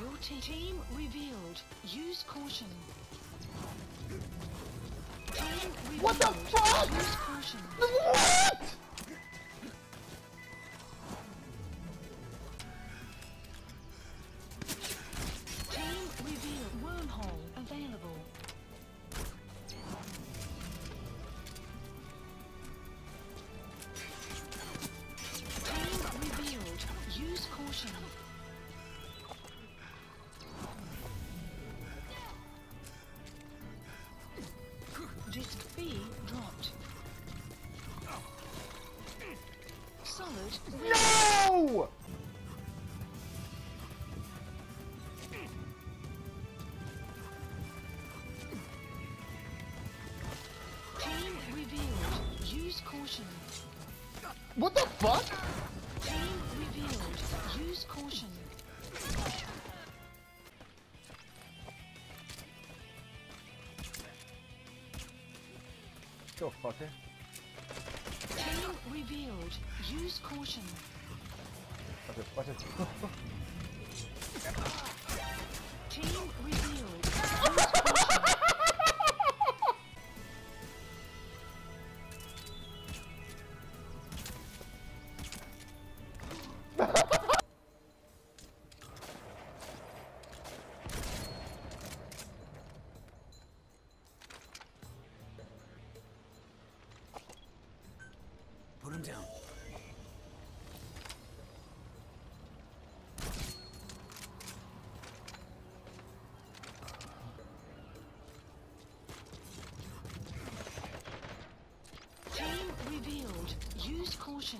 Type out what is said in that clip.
Your te- team revealed. Use caution. Team revealed. What the fuck? Use caution. Solid. No! Team revealed. Use caution. What the fuck? Team revealed. Use caution. Go fucker. Revealed. Use caution. him down. Team revealed. Use caution.